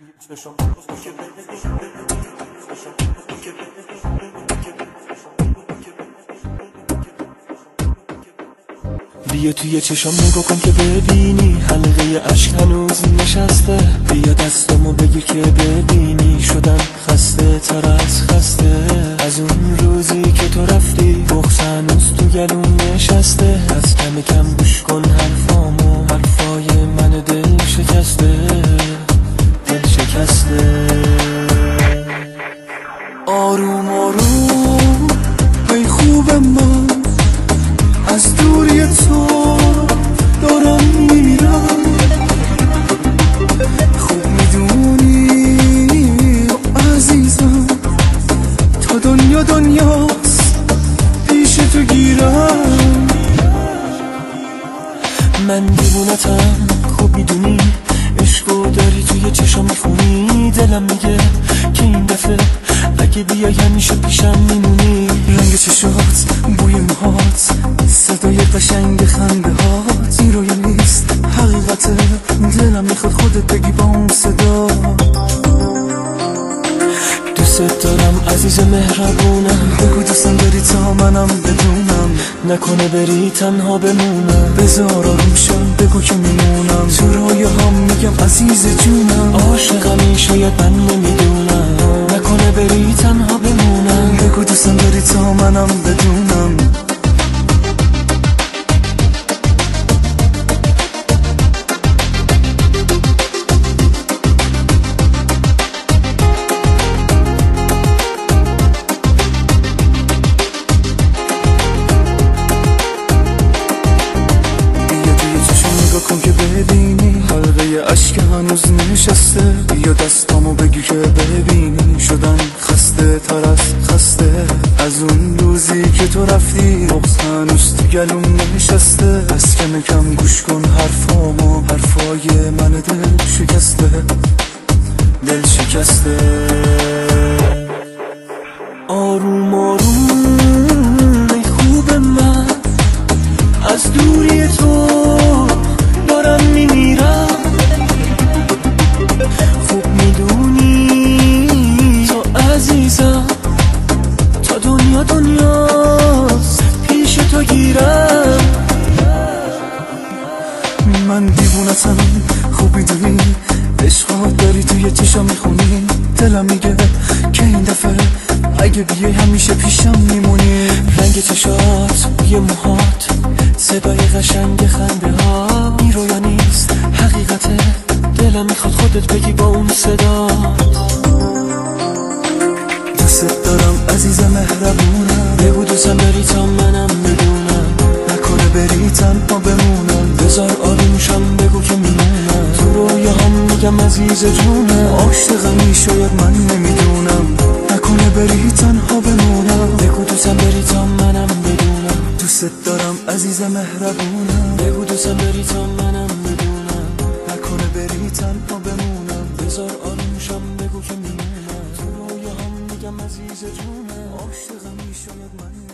بیا توی چشم نگاه کن که ببینی. حلقه عشق هنوز نشسته. بیا دستمو بگیر که ببینی. شدم خسته تر از خسته. از اون روزی که تو رفتی بخص هنوز تو گلون نشسته. دنیا دنیاست. پیش تو گیرم. من دیوونتم. خوب می‌دونی عشقو داری توی چشم می‌خونی. دلم میگه که این دفعه اگه بیای همیشه پیشم میمونی. رنگ چشات بوی موهات صدای قشنگ دوست دارم عزیز مهربونم. بگو دوستم داری تا منم بدونم. نکنه بری تنها بمونم. بذار آروم شم بگو که میمونم. تو رویه هم میگم عزیز جونم. عاشقمی شاید من نمی‌دونم عشق هنوز نشسته. بیا دستامو بگی که ببینی. شدم خسته تر از خسته. از اون روزی که تو رفتی بغز هنوز تو گلوم نشسته. از کم کم گوش کن حرفامو. حرفای من دل شکسته. دل شکسته. توی چشم می‌خونی؟ دلم میگه که این دفعه اگه بیای همیشه پیشم میمونی. رنگ چشات بوی موهات صدای قشنگ خنده ها این رویا نیست حقیقته. دلم می‌خواد خودت بگی با اون صدا. دوست دارم عزیز مهربونم. بگو دوستم داری تا منم بدونم. نکنه بری تنها بمونم. بذار آرومشم بگو که میمونم. تو رویا هم میگم عزیز جونم عاشقمی شاید من نمی‌دونم. نکنه بری تنها بمونم. بگو دوستم بری تا منم بدونم. دوست دارم عزیز مهربونم. بگو دوستم بری تا منم بدونم. نکنه بری تنها بمونم. بذار آرومشم بگو که میمونم. تو رویا هم میگم عزیز جونم عاشقمی شاید من